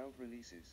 Child releases.